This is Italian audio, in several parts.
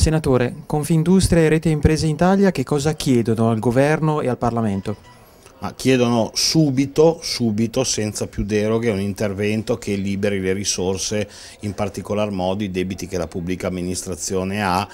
Senatore, Confindustria e Rete Imprese Italia che cosa chiedono al governo e al Parlamento? Ma chiedono subito, subito, senza più deroghe, un intervento che liberi le risorse, in particolar modo i debiti che la pubblica amministrazione ha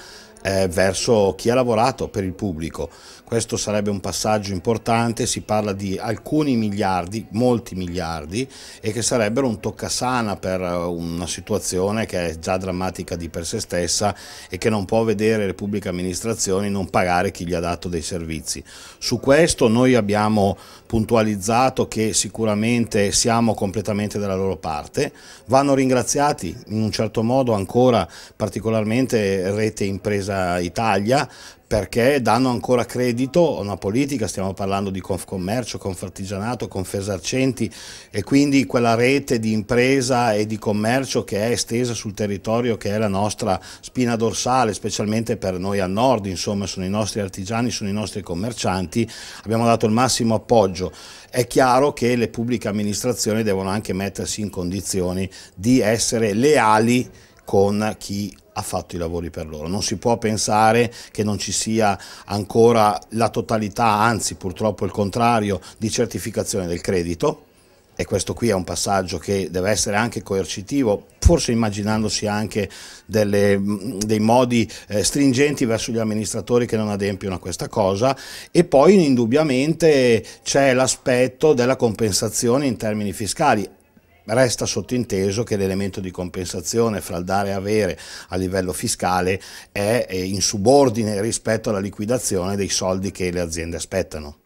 eh, verso chi ha lavorato per il pubblico. Questo sarebbe un passaggio importante, si parla di alcuni miliardi, molti miliardi, e che sarebbero un toccasana per eh, una situazione che è già drammatica di per sé stessa e che non può vedere le pubbliche amministrazioni non pagare chi gli ha dato dei servizi. Su questo noi abbiamo puntualizzato che sicuramente siamo completamente dalla loro parte, vanno ringraziati in un certo modo ancora particolarmente Rete Impresa Italia perché danno ancora credito a una politica, stiamo parlando di Confcommercio, Confartigianato, Confesarcenti e quindi quella rete di impresa e di commercio che è estesa sul territorio, che è la nostra spina dorsale, specialmente per noi a nord, insomma sono i nostri artigiani, sono i nostri commercianti, abbiamo dato il massimo appoggio. È chiaro che le pubbliche amministrazioni devono anche mettersi in condizioni di essere leali con chi ha fatto i lavori per loro. Non si può pensare che non ci sia ancora la totalità, anzi purtroppo il contrario, di certificazione del credito. E questo qui è un passaggio che deve essere anche coercitivo, forse immaginandosi anche delle, dei modi eh, stringenti verso gli amministratori che non adempiono a questa cosa. E poi indubbiamente c'è l'aspetto della compensazione in termini fiscali Resta sottinteso che l'elemento di compensazione fra il dare e avere a livello fiscale è in subordine rispetto alla liquidazione dei soldi che le aziende aspettano.